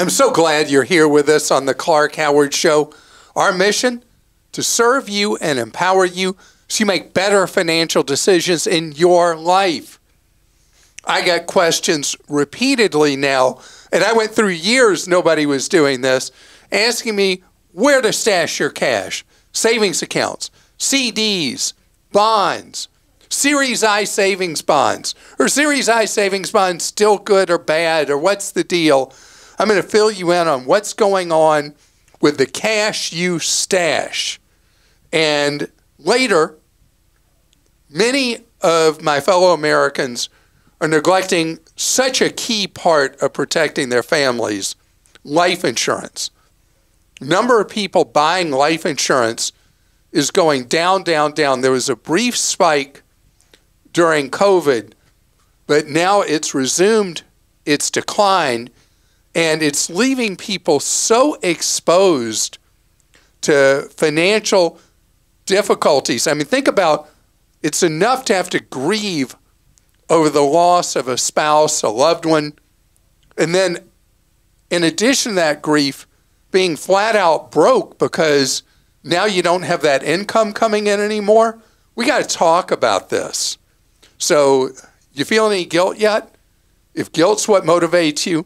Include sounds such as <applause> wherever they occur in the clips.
I'm so glad you're here with us on the Clark Howard Show. Our mission to serve you and empower you so you make better financial decisions in your life. I get questions repeatedly now, and I went through years nobody was doing this, asking me where to stash your cash, savings accounts, CDs, bonds, Series I savings bonds. Or Series I savings bonds still good or bad, or what's the deal? I'm going to fill you in on what's going on with the cash you stash. And later, many of my fellow Americans are neglecting such a key part of protecting their families life insurance. Number of people buying life insurance is going down, down, down. There was a brief spike during COVID, but now it's resumed its decline and it's leaving people so exposed to financial difficulties. I mean, think about it's enough to have to grieve over the loss of a spouse, a loved one, and then in addition to that grief, being flat out broke because now you don't have that income coming in anymore. We got to talk about this. So, you feel any guilt yet? If guilt's what motivates you,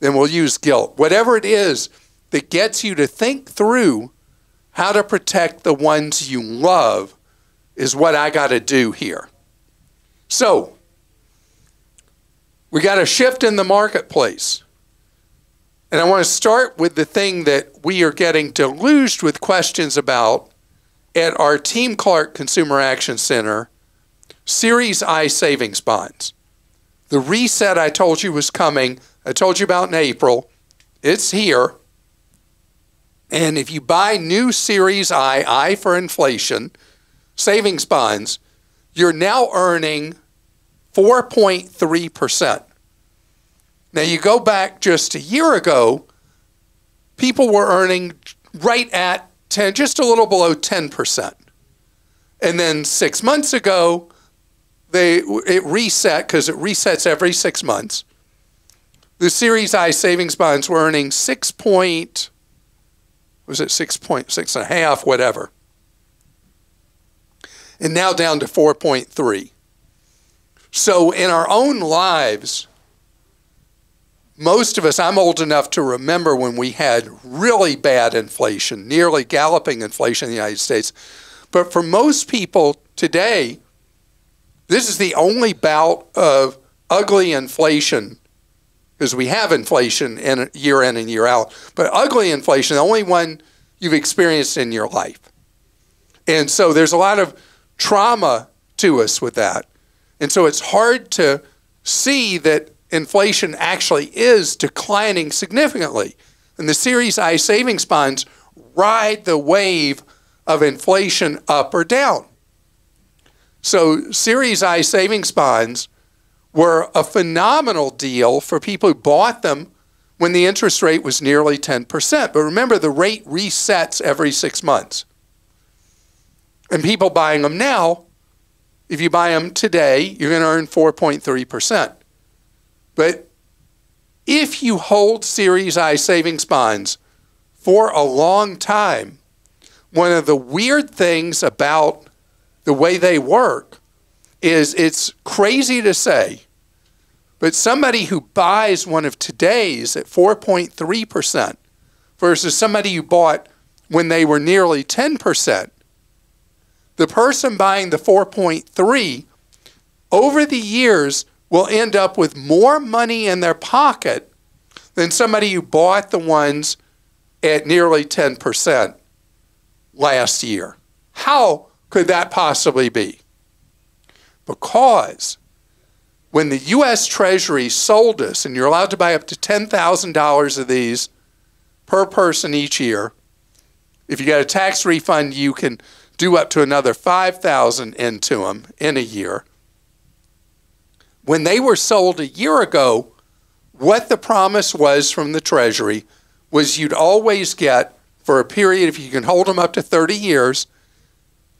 then we'll use guilt. Whatever it is that gets you to think through how to protect the ones you love is what I got to do here. So, we got a shift in the marketplace. And I want to start with the thing that we are getting deluged with questions about at our Team Clark Consumer Action Center Series I savings bonds. The reset I told you was coming, I told you about in April. It's here. And if you buy new Series I, I for inflation, savings bonds, you're now earning 4.3%. Now, you go back just a year ago, people were earning right at 10, just a little below 10%. And then six months ago, they it reset because it resets every six months. The Series I savings bonds were earning six point was it six point six and a half, whatever. And now down to four point three. So in our own lives, most of us, I'm old enough to remember when we had really bad inflation, nearly galloping inflation in the United States. But for most people today, this is the only bout of ugly inflation, because we have inflation in year in and year out, but ugly inflation, the only one you've experienced in your life. And so there's a lot of trauma to us with that. And so it's hard to see that inflation actually is declining significantly. And the Series I savings bonds ride the wave of inflation up or down. So Series I savings bonds were a phenomenal deal for people who bought them when the interest rate was nearly 10%. But remember, the rate resets every six months. And people buying them now, if you buy them today, you're going to earn 4.3%. But if you hold Series I savings bonds for a long time, one of the weird things about the way they work is it's crazy to say, but somebody who buys one of today's at 4.3% versus somebody who bought when they were nearly 10%, the person buying the 4.3 over the years will end up with more money in their pocket than somebody who bought the ones at nearly 10% last year. How could that possibly be? Because when the U.S. Treasury sold us, and you're allowed to buy up to $10,000 of these per person each year, if you get a tax refund, you can do up to another 5,000 into them in a year. When they were sold a year ago, what the promise was from the Treasury was you'd always get, for a period, if you can hold them up to 30 years,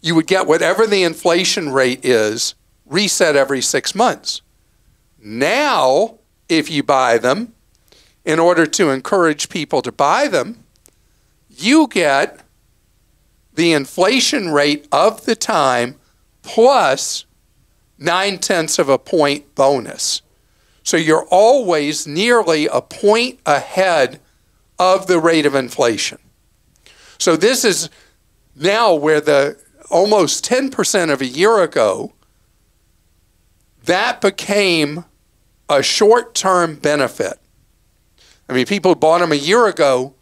you would get whatever the inflation rate is reset every six months. Now, if you buy them, in order to encourage people to buy them, you get the inflation rate of the time plus nine tenths of a point bonus. So you're always nearly a point ahead of the rate of inflation. So this is now where the almost 10% of a year ago, that became a short term benefit. I mean, people bought them a year ago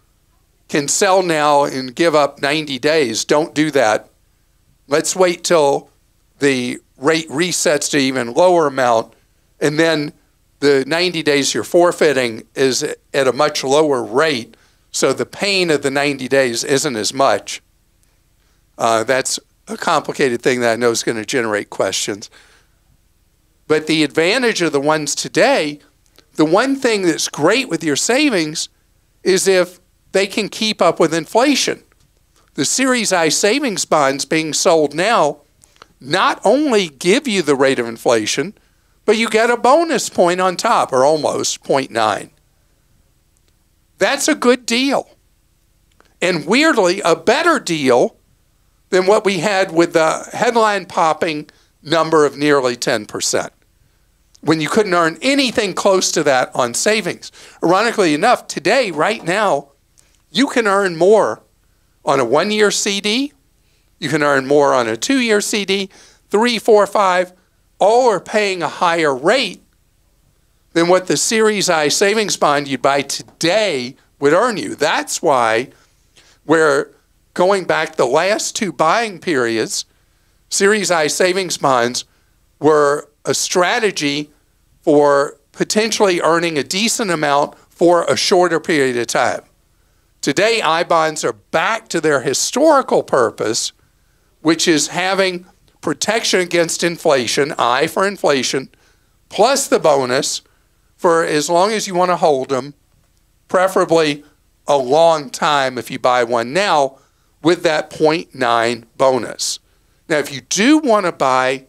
can sell now and give up 90 days. Don't do that. Let's wait till the rate resets to even lower amount, and then the 90 days you're forfeiting is at a much lower rate, so the pain of the 90 days isn't as much. Uh, that's a complicated thing that I know is going to generate questions. But the advantage of the ones today, the one thing that's great with your savings is if they can keep up with inflation. The Series I savings bonds being sold now not only give you the rate of inflation, but you get a bonus point on top, or almost 0.9. That's a good deal. And weirdly, a better deal than what we had with the headline popping number of nearly 10%, when you couldn't earn anything close to that on savings. Ironically enough, today, right now, you can earn more on a one year CD, you can earn more on a two year CD, three, four, five, all are paying a higher rate than what the Series I savings bond you'd buy today would earn you. That's why we're going back the last two buying periods, Series I savings bonds were a strategy for potentially earning a decent amount for a shorter period of time. Today, I bonds are back to their historical purpose, which is having protection against inflation, I for inflation, plus the bonus for as long as you want to hold them, preferably a long time if you buy one now, with that 0.9 bonus. Now, if you do want to buy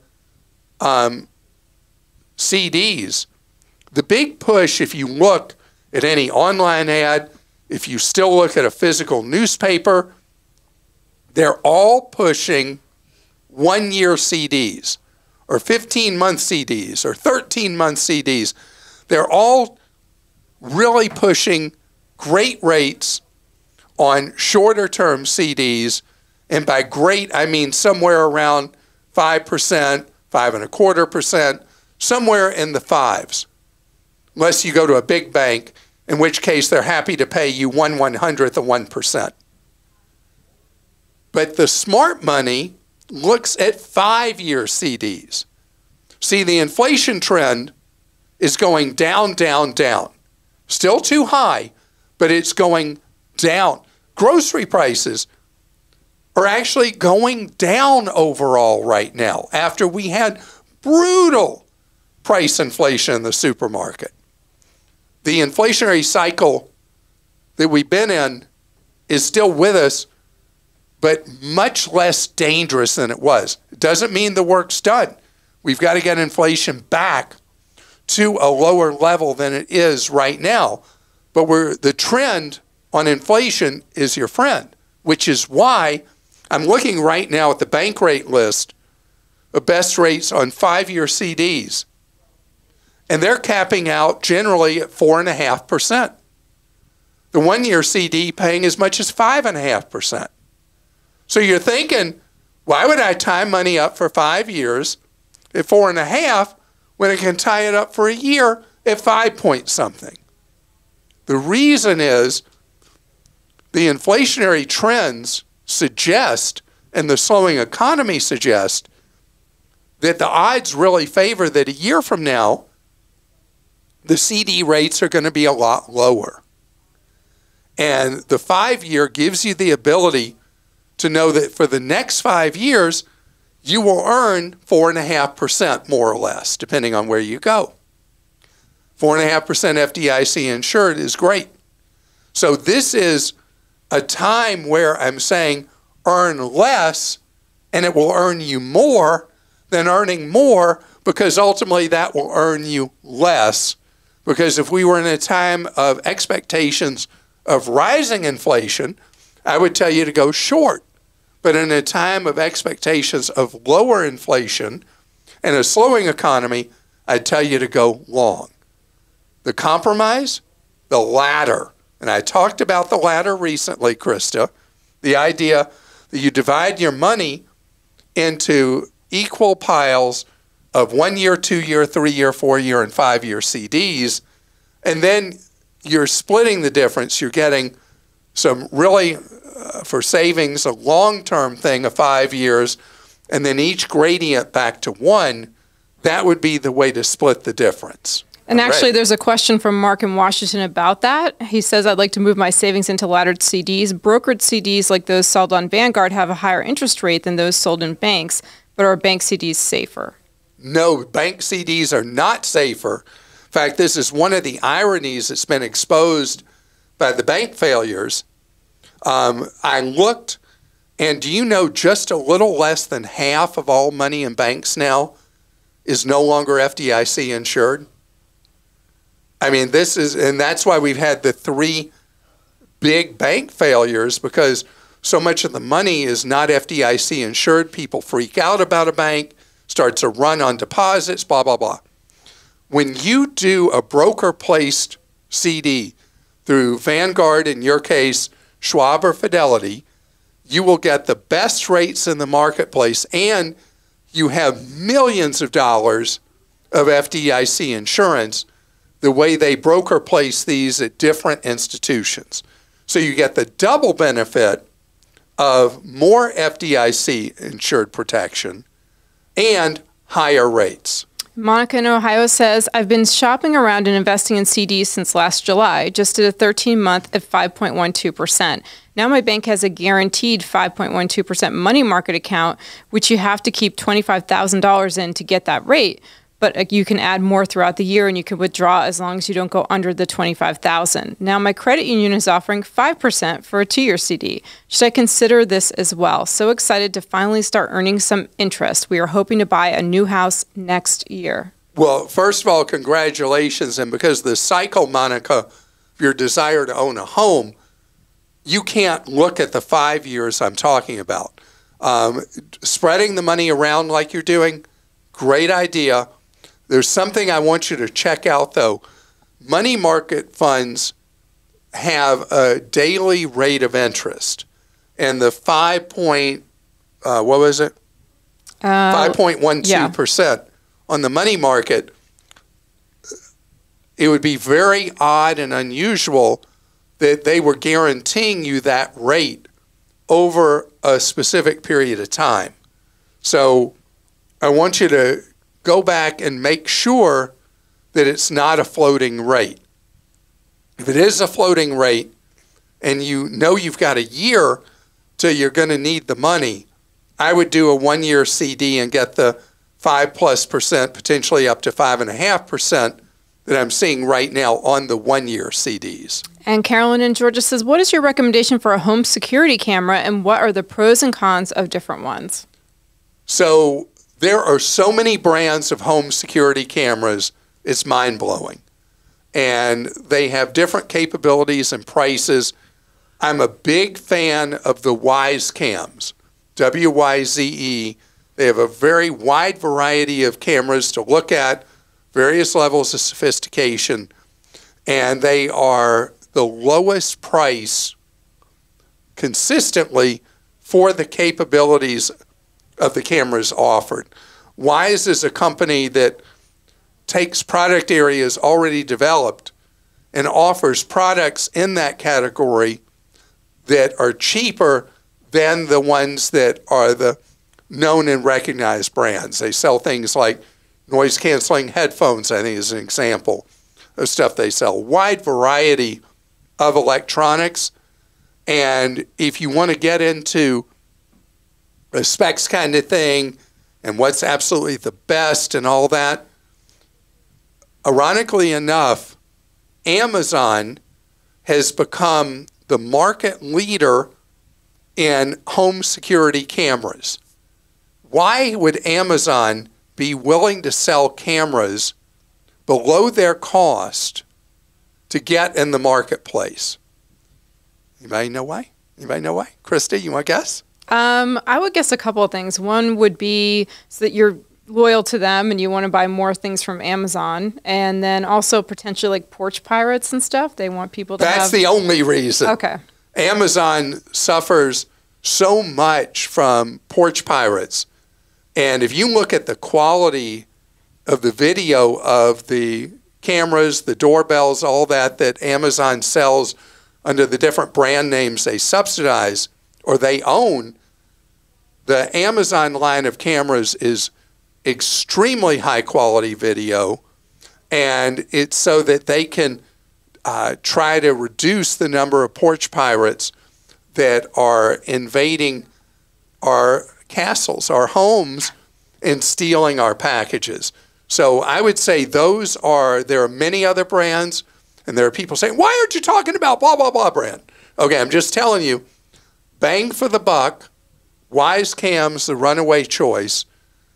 um, CDs, the big push, if you look at any online ad, if you still look at a physical newspaper, they're all pushing one year CDs or 15 month CDs or 13 month CDs. They're all really pushing great rates on shorter term CDs. And by great, I mean somewhere around 5%, five and a quarter percent, somewhere in the fives, unless you go to a big bank in which case they're happy to pay you one one hundredth of 1%. But the smart money looks at five year CDs. See, the inflation trend is going down, down, down. Still too high, but it's going down. Grocery prices are actually going down overall right now after we had brutal price inflation in the supermarket the inflationary cycle that we've been in is still with us, but much less dangerous than it was. It doesn't mean the work's done. We've got to get inflation back to a lower level than it is right now. But we're, the trend on inflation is your friend, which is why I'm looking right now at the bank rate list of best rates on five year CDs and they're capping out generally at 4.5%. The one year CD paying as much as 5.5%. So you're thinking, why would I tie money up for five years at 4.5 when I can tie it up for a year at 5 point something? The reason is the inflationary trends suggest, and the slowing economy suggest, that the odds really favor that a year from now, the CD rates are going to be a lot lower. And the five year gives you the ability to know that for the next five years, you will earn 4.5% more or less, depending on where you go. 4.5% FDIC insured is great. So this is a time where I'm saying earn less and it will earn you more than earning more because ultimately that will earn you less Because if we were in a time of expectations of rising inflation, I would tell you to go short. But in a time of expectations of lower inflation and a slowing economy, I'd tell you to go long. The compromise, the ladder. And I talked about the ladder recently, Krista. The idea that you divide your money into equal piles of one year, two year, three year, four year, and five year CDs. And then you're splitting the difference. You're getting some really, uh, for savings, a long term thing of five years, and then each gradient back to one. That would be the way to split the difference. And actually, there's a question from Mark in Washington about that. He says, I'd like to move my savings into laddered CDs. Brokered CDs, like those sold on Vanguard, have a higher interest rate than those sold in banks, but are bank CDs safer? No, bank CDs are not safer. In fact, this is one of the ironies that's been exposed by the bank failures. Um, I looked, and do you know just a little less than half of all money in banks now is no longer FDIC insured? I mean, this is, and that's why we've had the three big bank failures because so much of the money is not FDIC insured. People freak out about a bank, starts a run on deposits, blah, blah, blah. When you do a broker placed CD through Vanguard, in your case, Schwab or Fidelity, you will get the best rates in the marketplace and you have millions of dollars of FDIC insurance the way they broker place these at different institutions. So you get the double benefit of more FDIC insured protection and higher rates. Monica in Ohio says, I've been shopping around and investing in CDs since last July, just did a 13 month at 5.12%. Now my bank has a guaranteed 5.12% money market account, which you have to keep $25,000 in to get that rate but you can add more throughout the year and you can withdraw as long as you don't go under the 25,000. Now my credit union is offering 5% for a 2-year CD. Should I consider this as well? So excited to finally start earning some interest. We are hoping to buy a new house next year. Well, first of all, congratulations and because the cycle Monica your desire to own a home, you can't look at the 5 years I'm talking about. Um, spreading the money around like you're doing, great idea there's something I want you to check out though. Money market funds have a daily rate of interest, and the five point uh, what was it? Uh, five point one two percent on the money market. It would be very odd and unusual that they were guaranteeing you that rate over a specific period of time. So I want you to go back and make sure that it's not a floating rate. If it is a floating rate and you know you've got a year till you're going to need the money, I would do a one year CD and get the five plus percent, potentially up to five and a half percent that I'm seeing right now on the one year CDs. And Carolyn in Georgia says, What is your recommendation for a home security camera and what are the pros and cons of different ones? So there are so many brands of home security cameras, it's mind blowing. And they have different capabilities and prices. I'm a big fan of the Wyze cams, W Y Z E. They have a very wide variety of cameras to look at, various levels of sophistication, and they are the lowest price consistently for the capabilities of the cameras offered. Wyze is a company that takes product areas already developed and offers products in that category that are cheaper than the ones that are the known and recognized brands. They sell things like noise canceling headphones, I think is an example of stuff they sell. Wide variety of electronics. And if you want to get into a specs kind of thing and what's absolutely the best and all that. Ironically enough, Amazon has become the market leader in home security cameras. Why would Amazon be willing to sell cameras below their cost to get in the marketplace. Anybody know why? Anybody know why? Krista, you want to guess? Um, I would guess a couple of things. One would be so that you're loyal to them and you want to buy more things from Amazon, and then also potentially like porch pirates and stuff. They want people to That's have. the only reason. okay. Amazon suffers so much from porch pirates. And if you look at the quality of the video of the cameras, the doorbells, all that that Amazon sells under the different brand names they subsidize or they own, the Amazon line of cameras is extremely high quality video. And it's so that they can uh, try to reduce the number of porch pirates that are invading our castles, our homes, and stealing our packages. So I would say those are, there are many other brands, and there are people saying, why aren't you talking about blah, blah, blah brand? Okay, I'm just telling you, bang for the buck, Wyze Cam's the runaway choice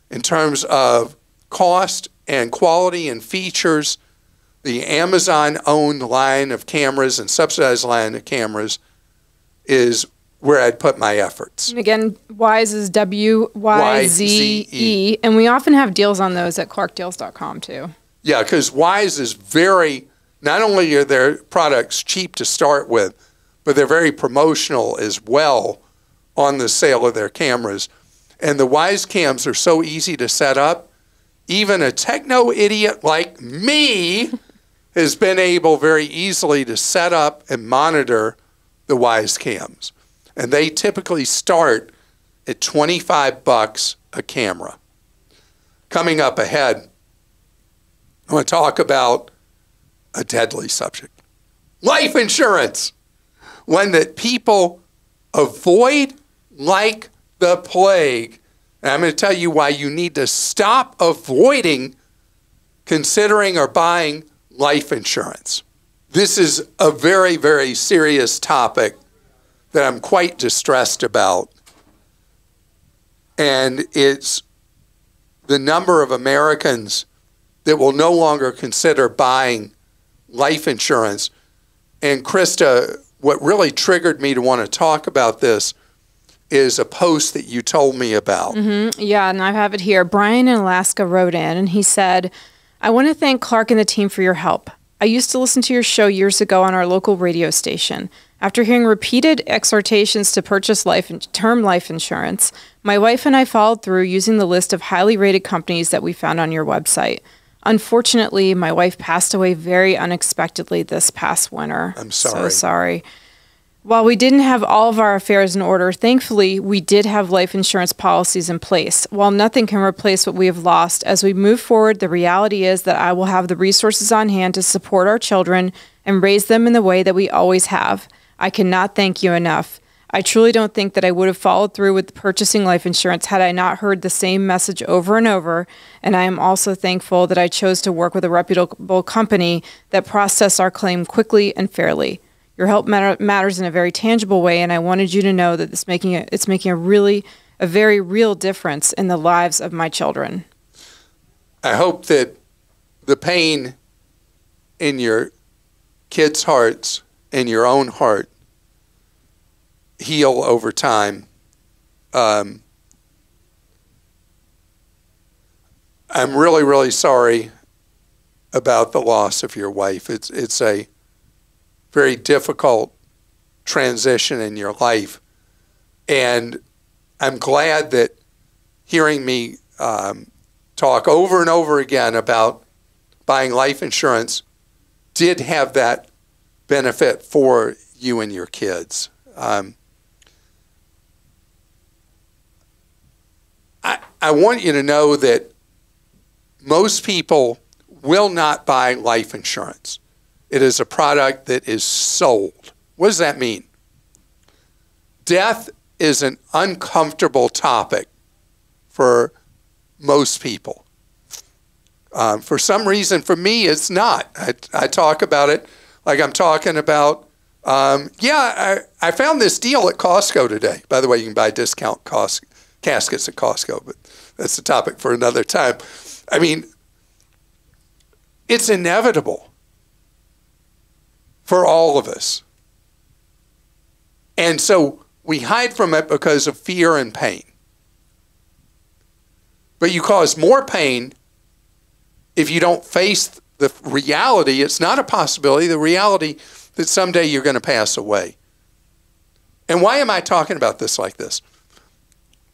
in terms of cost and quality and features. The Amazon owned line of cameras and subsidized line of cameras is where I'd put my efforts. And again, Wyze is W Y Z E, and we often have deals on those at ClarkDeals.com too. Yeah, because Wyze is very, not only are their products cheap to start with, but they're very promotional as well on the sale of their cameras. And the Wyze cams are so easy to set up. Even a techno idiot like me <laughs> has been able very easily to set up and monitor the Wyze cams. And they typically start at 25 bucks a camera. Coming up ahead, I want to talk about a deadly subject life insurance, one that people avoid like the plague. And I'm going to tell you why you need to stop avoiding considering or buying life insurance. This is a very, very serious topic that I'm quite distressed about. And it's the number of Americans that will no longer consider buying life insurance. And Krista, what really triggered me to want to talk about this is a post that you told me about. Mm-hmm. Yeah, and I have it here. Brian in Alaska wrote in and he said, I want to thank Clark and the team for your help. I used to listen to your show years ago on our local radio station. After hearing repeated exhortations to purchase life and term life insurance, my wife and I followed through using the list of highly rated companies that we found on your website. Unfortunately, my wife passed away very unexpectedly this past winter. I'm So sorry. While we didn't have all of our affairs in order, thankfully, we did have life insurance policies in place. While nothing can replace what we have lost, as we move forward, the reality is that I will have the resources on hand to support our children and raise them in the way that we always have. I cannot thank you enough. I truly don't think that I would have followed through with purchasing life insurance had I not heard the same message over and over. And I am also thankful that I chose to work with a reputable company that processed our claim quickly and fairly. Your help matter, matters in a very tangible way, and I wanted you to know that it's making a, it's making a really a very real difference in the lives of my children. I hope that the pain in your kids' hearts and your own heart heal over time. Um, I'm really, really sorry about the loss of your wife. It's it's a very difficult transition in your life, and I'm glad that hearing me um, talk over and over again about buying life insurance did have that benefit for you and your kids. Um, I, I want you to know that most people will not buy life insurance. It is a product that is sold. What does that mean? Death is an uncomfortable topic for most people. Um, for some reason, for me, it's not. I, I talk about it like I'm talking about, um, yeah, I, I found this deal at Costco today. By the way, you can buy discount cost, caskets at Costco, but that's a topic for another time. I mean, It's inevitable for all of us. And so we hide from it because of fear and pain. But you cause more pain if you don't face the reality. It's not a possibility, the reality that someday you're going to pass away. And why am I talking about this like this?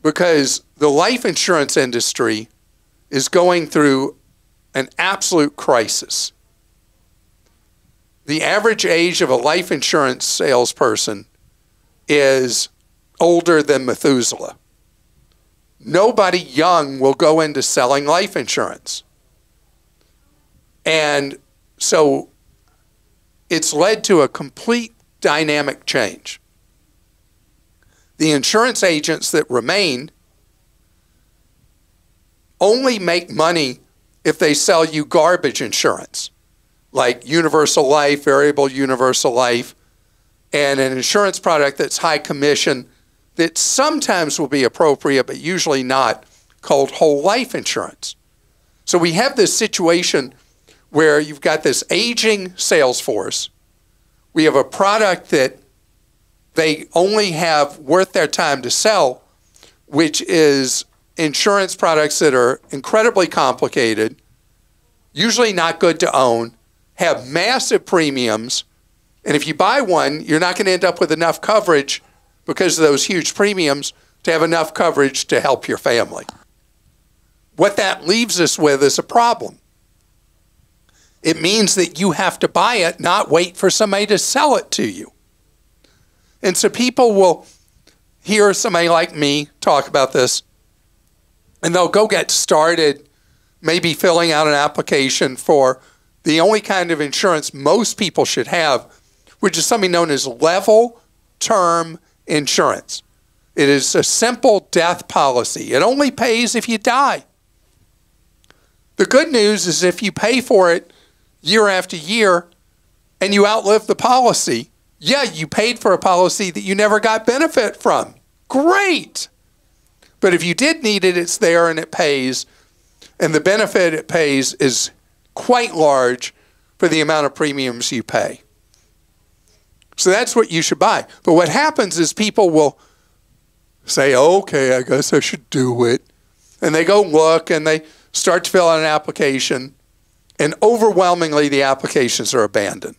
Because the life insurance industry is going through an absolute crisis. The average age of a life insurance salesperson is older than Methuselah. Nobody young will go into selling life insurance. And so it's led to a complete dynamic change. The insurance agents that remain only make money if they sell you garbage insurance, like universal life, variable universal life, and an insurance product that's high commission that sometimes will be appropriate, but usually not, called whole life insurance. So we have this situation where you've got this aging sales force. We have a product that they only have worth their time to sell, which is insurance products that are incredibly complicated, usually not good to own, have massive premiums, and if you buy one, you're not going to end up with enough coverage because of those huge premiums to have enough coverage to help your family. What that leaves us with is a problem. It means that you have to buy it, not wait for somebody to sell it to you. And so people will hear somebody like me talk about this and they'll go get started maybe filling out an application for the only kind of insurance most people should have, which is something known as level term insurance. It is a simple death policy. It only pays if you die. The good news is if you pay for it year after year and you outlive the policy, yeah, you paid for a policy that you never got benefit from. Great. But if you did need it, it's there and it pays. And the benefit it pays is quite large for the amount of premiums you pay. So that's what you should buy. But what happens is people will say, okay, I guess I should do it. And they go look and they start to fill out an application. And overwhelmingly, the applications are abandoned.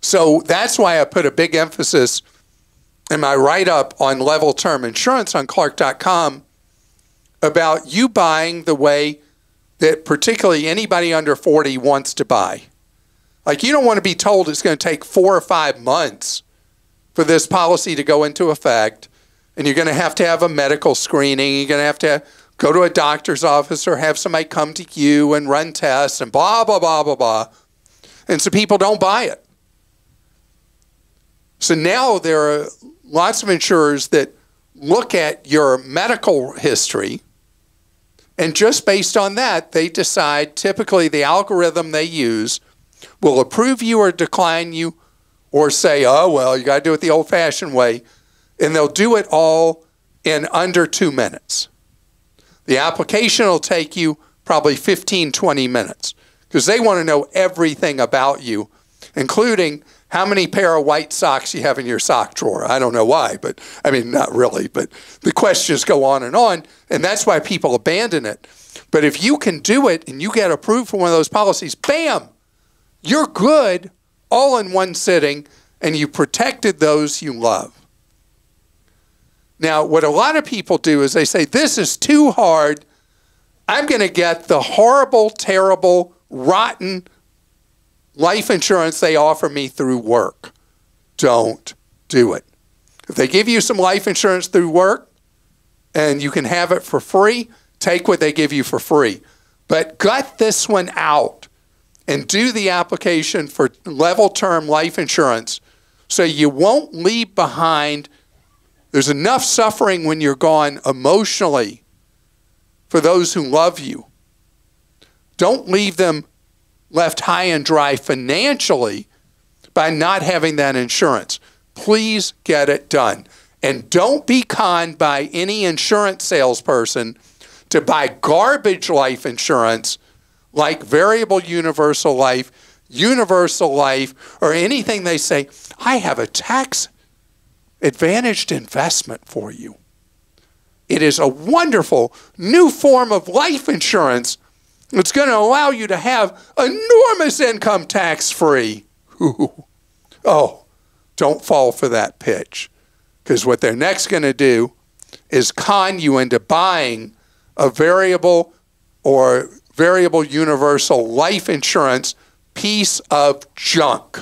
So that's why I put a big emphasis in my write up on level term insurance on Clark.com about you buying the way that particularly anybody under 40 wants to buy. Like, you don't want to be told it's going to take four or five months for this policy to go into effect, and you're going to have to have a medical screening. You're going to have to go to a doctor's office or have somebody come to you and run tests and blah, blah, blah, blah, blah. And so people don't buy it. So now there are lots of insurers that look at your medical history and just based on that, they decide typically the algorithm they use will approve you or decline you or say, oh, well, you got to do it the old fashioned way. And they'll do it all in under two minutes. The application will take you probably 15, 20 minutes because they want to know everything about you, including how many pair of white socks you have in your sock drawer. I don't know why, but I mean, not really, but the questions go on and on, and that's why people abandon it. But if you can do it and you get approved for one of those policies, bam, you're good all in one sitting, and you protected those you love. Now, what a lot of people do is they say, This is too hard. I'm going to get the horrible, terrible, rotten life insurance they offer me through work. Don't do it. If they give you some life insurance through work and you can have it for free, take what they give you for free. But gut this one out and do the application for level term life insurance so you won't leave behind. There's enough suffering when you're gone emotionally for those who love you. Don't leave them left high and dry financially by not having that insurance. Please get it done. And don't be conned by any insurance salesperson to buy garbage life insurance like variable universal life, universal life, or anything they say, I have a tax advantaged investment for you. It is a wonderful new form of life insurance. It's going to allow you to have enormous income tax free. <laughs> oh, don't fall for that pitch. Because what they're next going to do is con you into buying a variable or variable universal life insurance piece of junk.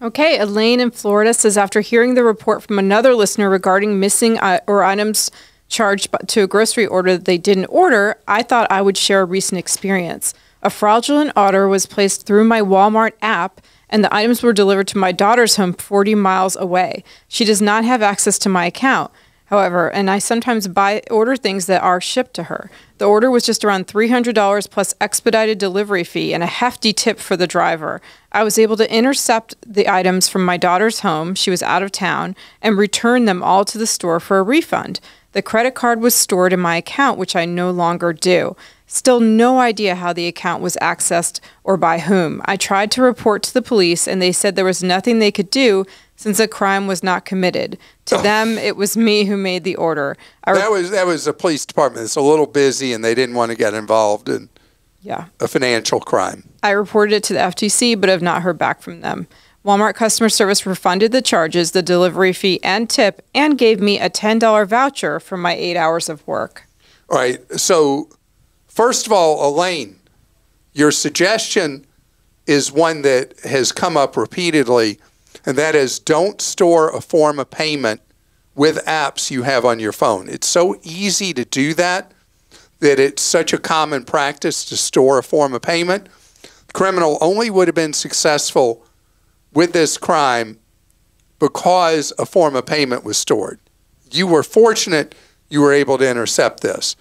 Okay, Elaine in Florida says after hearing the report from another listener regarding missing uh, or items charged to a grocery order that they didn't order, I thought I would share a recent experience. A fraudulent order was placed through my Walmart app and the items were delivered to my daughter's home 40 miles away. She does not have access to my account however, and I sometimes buy order things that are shipped to her. The order was just around $300 plus expedited delivery fee and a hefty tip for the driver. I was able to intercept the items from my daughter's home, she was out of town, and return them all to the store for a refund. The credit card was stored in my account, which I no longer do. Still, no idea how the account was accessed or by whom. I tried to report to the police, and they said there was nothing they could do since a crime was not committed. To oh. them, it was me who made the order. That was that was the police department. It's a little busy, and they didn't want to get involved in yeah a financial crime. I reported it to the FTC, but have not heard back from them. Walmart customer service refunded the charges, the delivery fee, and tip, and gave me a ten dollar voucher for my eight hours of work. All right. So, first of all, Elaine, your suggestion is one that has come up repeatedly and that is don't store a form of payment with apps you have on your phone. It's so easy to do that that it's such a common practice to store a form of payment. The criminal only would have been successful with this crime because a form of payment was stored. You were fortunate you were able to intercept this.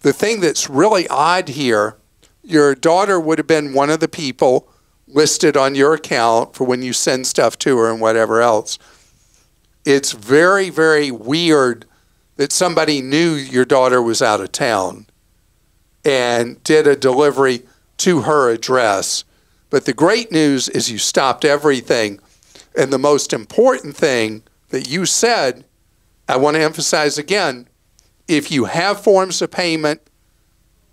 The thing that's really odd here, your daughter would have been one of the people listed on your account for when you send stuff to her and whatever else. It's very, very weird that somebody knew your daughter was out of town and did a delivery to her address. But the great news is you stopped everything. And the most important thing that you said, I want to emphasize again if you have forms of payment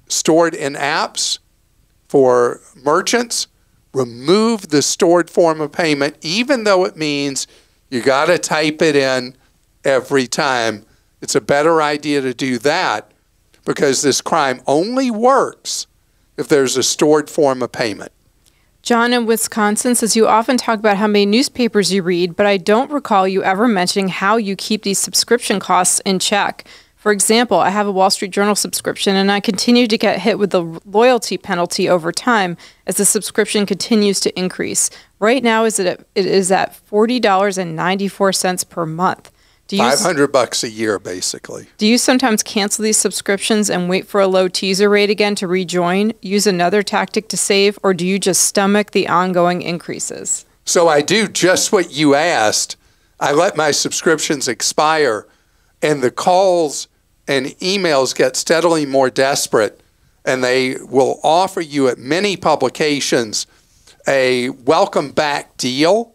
stored in apps for merchants, remove the stored form of payment, even though it means you got to type it in every time. It's a better idea to do that because this crime only works if there's a stored form of payment. John in Wisconsin says you often talk about how many newspapers you read, but I don't recall you ever mentioning how you keep these subscription costs in check. For example, I have a Wall Street Journal subscription and I continue to get hit with the loyalty penalty over time as the subscription continues to increase. Right now is it it is at $40.94 per month. Do you 500 bucks a year basically. Do you sometimes cancel these subscriptions and wait for a low teaser rate again to rejoin, use another tactic to save, or do you just stomach the ongoing increases? So I do just what you asked. I let my subscriptions expire and the calls and emails get steadily more desperate, and they will offer you at many publications a welcome back deal.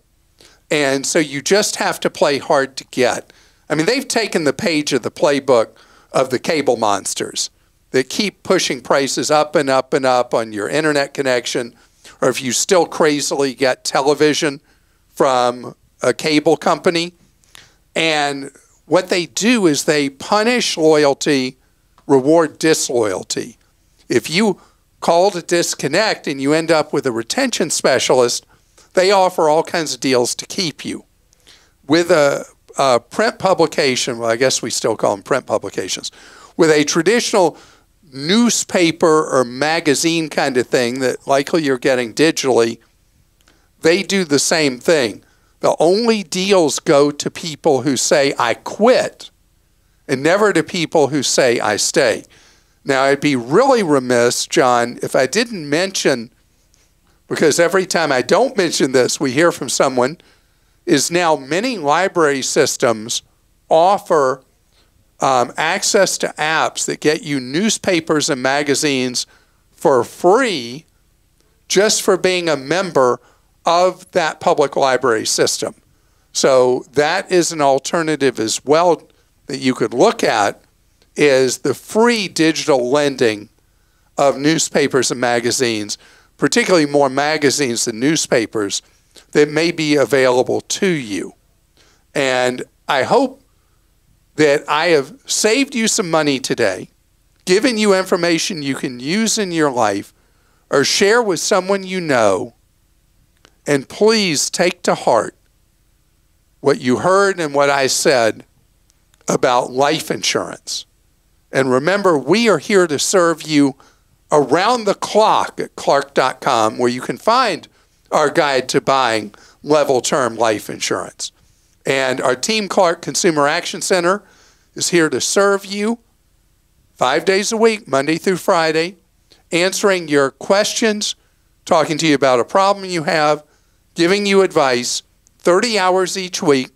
And so you just have to play hard to get. I mean, they've taken the page of the playbook of the cable monsters that keep pushing prices up and up and up on your internet connection, or if you still crazily get television from a cable company. And what they do is they punish loyalty, reward disloyalty. If you call to disconnect and you end up with a retention specialist, they offer all kinds of deals to keep you. With a, a print publication, well, I guess we still call them print publications, with a traditional newspaper or magazine kind of thing that likely you're getting digitally, they do the same thing. The only deals go to people who say, I quit, and never to people who say, I stay. Now, I'd be really remiss, John, if I didn't mention, because every time I don't mention this, we hear from someone, is now many library systems offer um, access to apps that get you newspapers and magazines for free just for being a member of that public library system. So that is an alternative as well that you could look at is the free digital lending of newspapers and magazines, particularly more magazines than newspapers that may be available to you. And I hope that I have saved you some money today, given you information you can use in your life or share with someone you know. And please take to heart what you heard and what I said about life insurance. And remember, we are here to serve you around the clock at clark.com, where you can find our guide to buying level term life insurance. And our Team Clark Consumer Action Center is here to serve you five days a week, Monday through Friday, answering your questions, talking to you about a problem you have, giving you advice 30 hours each week,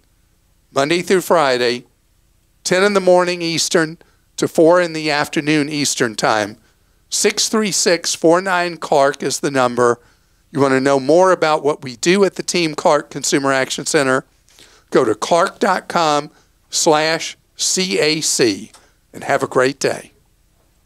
Monday through Friday, 10 in the morning Eastern to 4 in the afternoon Eastern Time. 636 49 Clark is the number. You want to know more about what we do at the Team Clark Consumer Action Center? Go to clark.com slash CAC and have a great day.